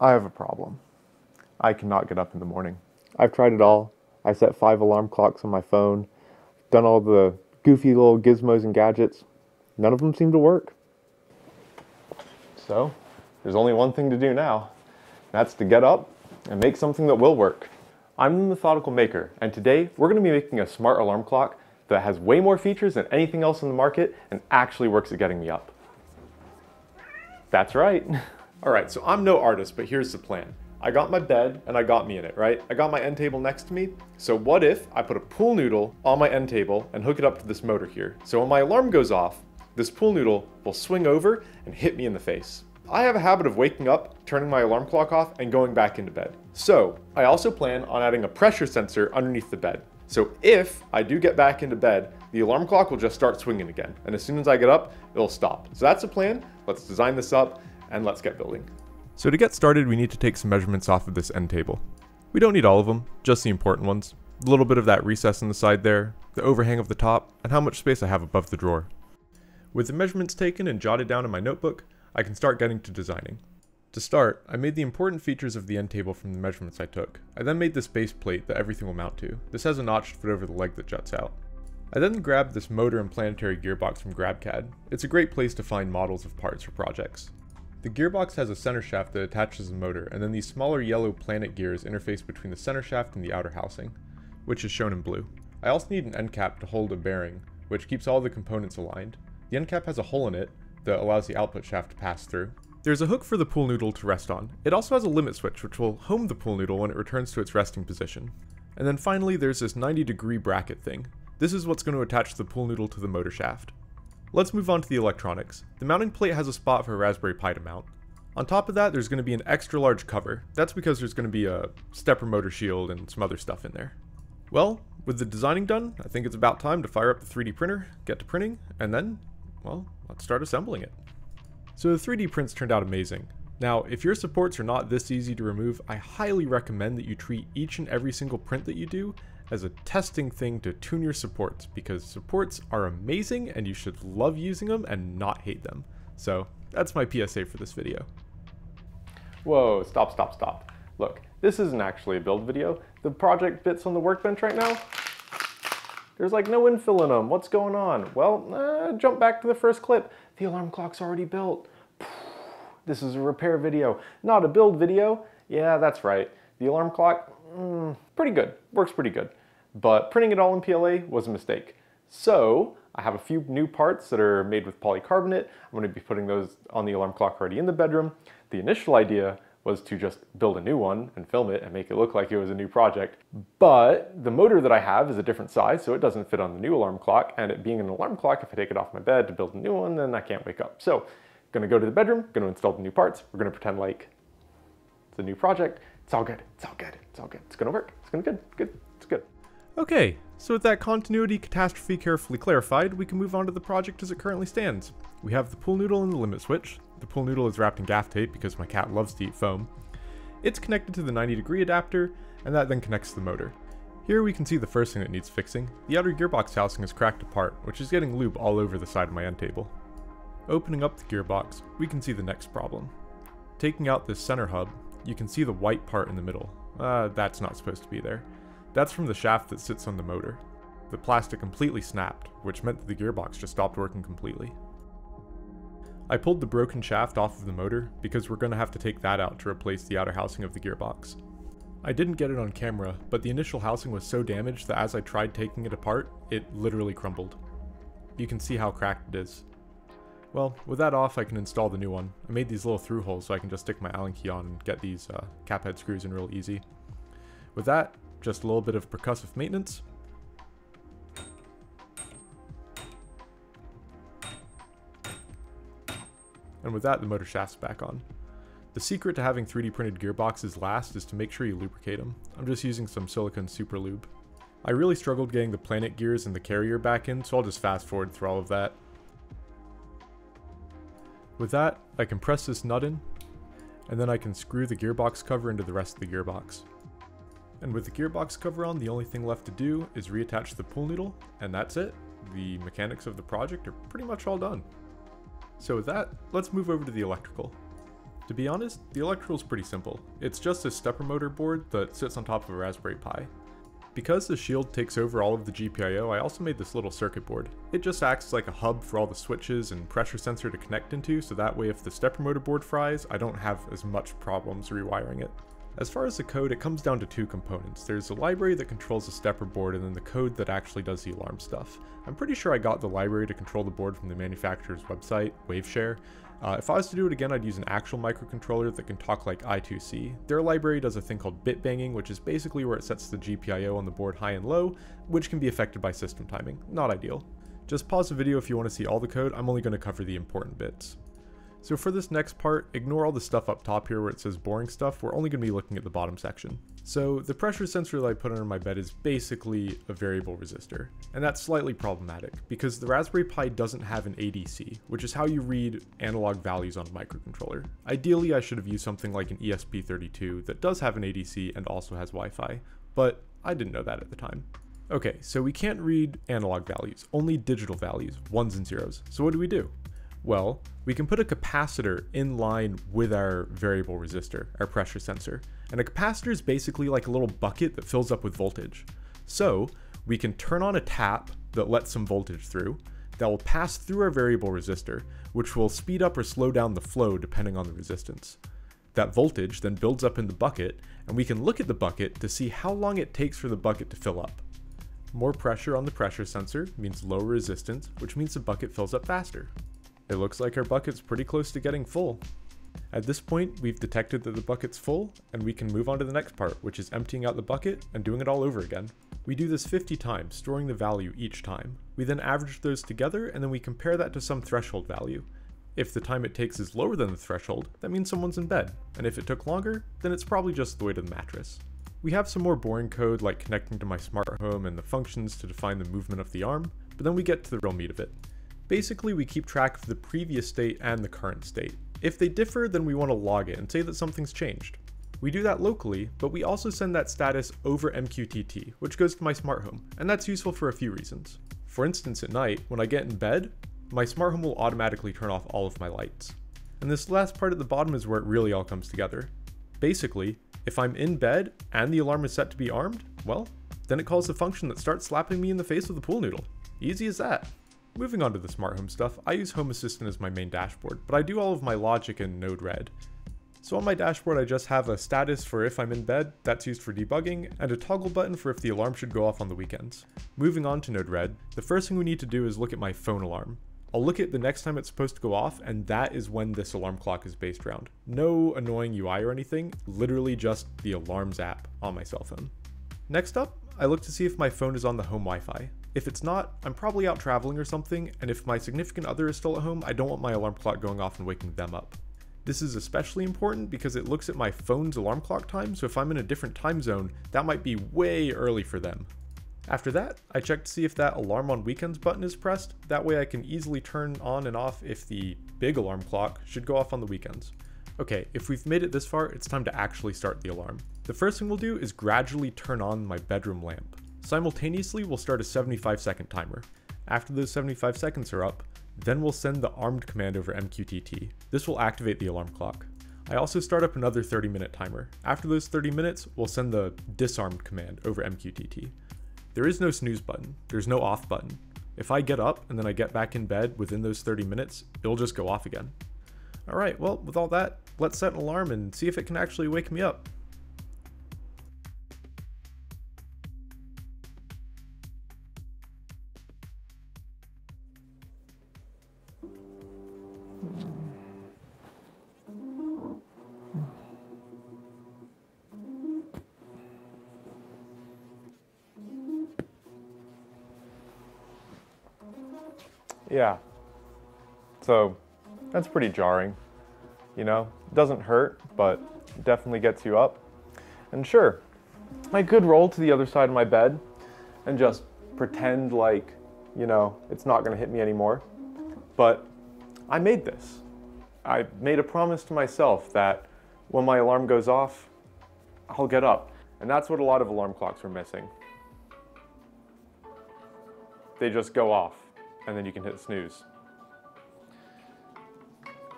I have a problem. I cannot get up in the morning. I've tried it all. I set five alarm clocks on my phone, done all the goofy little gizmos and gadgets. None of them seem to work. So, there's only one thing to do now. That's to get up and make something that will work. I'm the Methodical Maker, and today we're going to be making a smart alarm clock that has way more features than anything else in the market and actually works at getting me up. That's right. All right, so I'm no artist, but here's the plan. I got my bed and I got me in it, right? I got my end table next to me. So what if I put a pool noodle on my end table and hook it up to this motor here? So when my alarm goes off, this pool noodle will swing over and hit me in the face. I have a habit of waking up, turning my alarm clock off, and going back into bed. So I also plan on adding a pressure sensor underneath the bed. So if I do get back into bed, the alarm clock will just start swinging again. And as soon as I get up, it'll stop. So that's the plan. Let's design this up and let's get building. So to get started, we need to take some measurements off of this end table. We don't need all of them, just the important ones. A little bit of that recess in the side there, the overhang of the top, and how much space I have above the drawer. With the measurements taken and jotted down in my notebook, I can start getting to designing. To start, I made the important features of the end table from the measurements I took. I then made this base plate that everything will mount to. This has a notch to fit over the leg that juts out. I then grabbed this motor and planetary gearbox from GrabCAD. It's a great place to find models of parts for projects. The gearbox has a center shaft that attaches the motor, and then these smaller yellow planet gears interface between the center shaft and the outer housing, which is shown in blue. I also need an end cap to hold a bearing, which keeps all the components aligned. The end cap has a hole in it that allows the output shaft to pass through. There's a hook for the pool noodle to rest on. It also has a limit switch which will home the pool noodle when it returns to its resting position. And then finally there's this 90 degree bracket thing. This is what's going to attach the pool noodle to the motor shaft. Let's move on to the electronics. The mounting plate has a spot for a Raspberry Pi to mount. On top of that, there's going to be an extra large cover. That's because there's going to be a stepper motor shield and some other stuff in there. Well, with the designing done, I think it's about time to fire up the 3D printer, get to printing, and then, well, let's start assembling it. So the 3D prints turned out amazing. Now, if your supports are not this easy to remove, I highly recommend that you treat each and every single print that you do as a testing thing to tune your supports because supports are amazing and you should love using them and not hate them. So that's my PSA for this video. Whoa, stop, stop, stop. Look, this isn't actually a build video. The project bits on the workbench right now, there's like no infill in them. What's going on? Well, uh, jump back to the first clip. The alarm clock's already built. This is a repair video, not a build video. Yeah, that's right. The alarm clock, mm, pretty good, works pretty good. But printing it all in PLA was a mistake. So I have a few new parts that are made with polycarbonate. I'm gonna be putting those on the alarm clock already in the bedroom. The initial idea was to just build a new one and film it and make it look like it was a new project. But the motor that I have is a different size, so it doesn't fit on the new alarm clock. And it being an alarm clock, if I take it off my bed to build a new one, then I can't wake up. So gonna go to the bedroom, gonna install the new parts. We're gonna pretend like it's a new project. It's all good, it's all good, it's all good. It's gonna work, it's gonna be good, good, it's good. Okay, so with that continuity catastrophe carefully clarified, we can move on to the project as it currently stands. We have the pool noodle and the limit switch. The pool noodle is wrapped in gaff tape because my cat loves to eat foam. It's connected to the 90 degree adapter, and that then connects to the motor. Here we can see the first thing that needs fixing. The outer gearbox housing is cracked apart, which is getting lube all over the side of my end table. Opening up the gearbox, we can see the next problem. Taking out this center hub, you can see the white part in the middle. Uh, that's not supposed to be there. That's from the shaft that sits on the motor. The plastic completely snapped, which meant that the gearbox just stopped working completely. I pulled the broken shaft off of the motor because we're going to have to take that out to replace the outer housing of the gearbox. I didn't get it on camera, but the initial housing was so damaged that as I tried taking it apart, it literally crumbled. You can see how cracked it is. Well, with that off, I can install the new one. I made these little through holes so I can just stick my Allen key on and get these uh, cap head screws in real easy. With that, just a little bit of percussive maintenance. And with that, the motor shaft's back on. The secret to having 3D printed gearboxes last is to make sure you lubricate them. I'm just using some silicone super lube. I really struggled getting the planet gears and the carrier back in, so I'll just fast forward through all of that. With that, I can press this nut in, and then I can screw the gearbox cover into the rest of the gearbox. And with the gearbox cover on, the only thing left to do is reattach the pool noodle, and that's it. The mechanics of the project are pretty much all done. So with that, let's move over to the electrical. To be honest, the electrical is pretty simple. It's just a stepper motor board that sits on top of a Raspberry Pi. Because the shield takes over all of the GPIO, I also made this little circuit board. It just acts like a hub for all the switches and pressure sensor to connect into, so that way if the stepper motor board fries, I don't have as much problems rewiring it. As far as the code, it comes down to two components. There's a library that controls the stepper board and then the code that actually does the alarm stuff. I'm pretty sure I got the library to control the board from the manufacturer's website, Waveshare, uh, if I was to do it again, I'd use an actual microcontroller that can talk like I2C. Their library does a thing called bit banging, which is basically where it sets the GPIO on the board high and low, which can be affected by system timing. Not ideal. Just pause the video if you want to see all the code, I'm only going to cover the important bits. So for this next part, ignore all the stuff up top here where it says boring stuff, we're only going to be looking at the bottom section. So the pressure sensor that I put under my bed is basically a variable resistor, and that's slightly problematic because the Raspberry Pi doesn't have an ADC, which is how you read analog values on a microcontroller. Ideally I should have used something like an ESP32 that does have an ADC and also has Wi-Fi, but I didn't know that at the time. Okay, so we can't read analog values, only digital values, ones and zeros. So what do we do? Well, we can put a capacitor in line with our variable resistor, our pressure sensor. And a capacitor is basically like a little bucket that fills up with voltage. So we can turn on a tap that lets some voltage through that will pass through our variable resistor, which will speed up or slow down the flow depending on the resistance. That voltage then builds up in the bucket, and we can look at the bucket to see how long it takes for the bucket to fill up. More pressure on the pressure sensor means lower resistance, which means the bucket fills up faster. It looks like our bucket's pretty close to getting full. At this point, we've detected that the bucket's full, and we can move on to the next part, which is emptying out the bucket and doing it all over again. We do this 50 times, storing the value each time. We then average those together, and then we compare that to some threshold value. If the time it takes is lower than the threshold, that means someone's in bed, and if it took longer, then it's probably just the weight of the mattress. We have some more boring code like connecting to my smart home and the functions to define the movement of the arm, but then we get to the real meat of it. Basically, we keep track of the previous state and the current state. If they differ, then we want to log it and say that something's changed. We do that locally, but we also send that status over MQTT, which goes to my smart home, and that's useful for a few reasons. For instance, at night, when I get in bed, my smart home will automatically turn off all of my lights. And this last part at the bottom is where it really all comes together. Basically, if I'm in bed and the alarm is set to be armed, well, then it calls the function that starts slapping me in the face with a pool noodle. Easy as that. Moving on to the smart home stuff, I use Home Assistant as my main dashboard, but I do all of my logic in Node-RED. So on my dashboard I just have a status for if I'm in bed, that's used for debugging, and a toggle button for if the alarm should go off on the weekends. Moving on to Node-RED, the first thing we need to do is look at my phone alarm. I'll look at the next time it's supposed to go off, and that is when this alarm clock is based around. No annoying UI or anything, literally just the alarms app on my cell phone. Next up, I look to see if my phone is on the home Wi-Fi. If it's not, I'm probably out traveling or something, and if my significant other is still at home, I don't want my alarm clock going off and waking them up. This is especially important because it looks at my phone's alarm clock time, so if I'm in a different time zone, that might be way early for them. After that, I check to see if that alarm on weekends button is pressed, that way I can easily turn on and off if the big alarm clock should go off on the weekends. Okay, if we've made it this far, it's time to actually start the alarm. The first thing we'll do is gradually turn on my bedroom lamp. Simultaneously, we'll start a 75 second timer. After those 75 seconds are up, then we'll send the armed command over MQTT. This will activate the alarm clock. I also start up another 30 minute timer. After those 30 minutes, we'll send the disarmed command over MQTT. There is no snooze button, there's no off button. If I get up and then I get back in bed within those 30 minutes, it'll just go off again. Alright, well, with all that, let's set an alarm and see if it can actually wake me up. Yeah. So that's pretty jarring. You know, it doesn't hurt, but definitely gets you up. And sure, I could roll to the other side of my bed and just pretend like, you know, it's not going to hit me anymore. But I made this. I made a promise to myself that when my alarm goes off, I'll get up. And that's what a lot of alarm clocks are missing. They just go off and then you can hit snooze.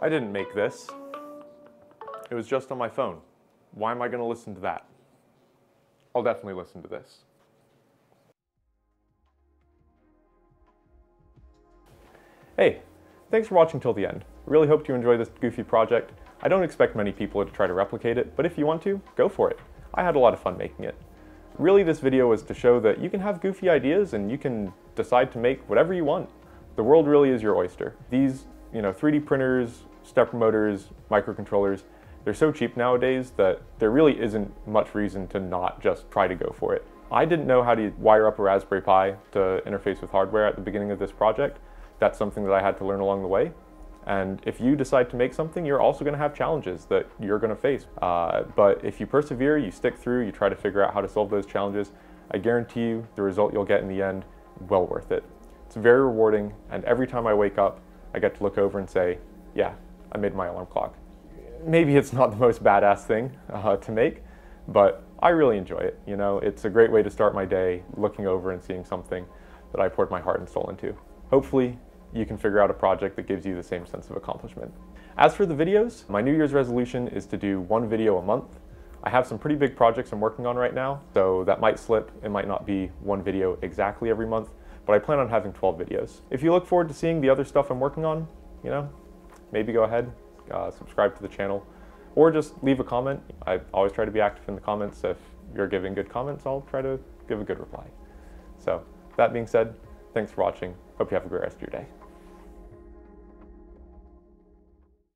I didn't make this. It was just on my phone. Why am I going to listen to that? I'll definitely listen to this. Hey, thanks for watching till the end. Really hope you enjoy this goofy project. I don't expect many people to try to replicate it, but if you want to, go for it. I had a lot of fun making it. Really, this video was to show that you can have goofy ideas and you can decide to make whatever you want. The world really is your oyster. These, you know, 3D printers, stepper motors, microcontrollers, they're so cheap nowadays that there really isn't much reason to not just try to go for it. I didn't know how to wire up a Raspberry Pi to interface with hardware at the beginning of this project. That's something that I had to learn along the way. And if you decide to make something, you're also going to have challenges that you're going to face. Uh, but if you persevere, you stick through, you try to figure out how to solve those challenges, I guarantee you the result you'll get in the end, well worth it. It's very rewarding, and every time I wake up, I get to look over and say, yeah, I made my alarm clock. Maybe it's not the most badass thing uh, to make, but I really enjoy it. You know, it's a great way to start my day looking over and seeing something that I poured my heart and soul into. Hopefully, you can figure out a project that gives you the same sense of accomplishment. As for the videos, my New Year's resolution is to do one video a month. I have some pretty big projects I'm working on right now, so that might slip. It might not be one video exactly every month, but I plan on having 12 videos. If you look forward to seeing the other stuff I'm working on, you know, maybe go ahead, uh, subscribe to the channel, or just leave a comment. I always try to be active in the comments. If you're giving good comments, I'll try to give a good reply. So that being said, thanks for watching. Hope you have a great rest of your day.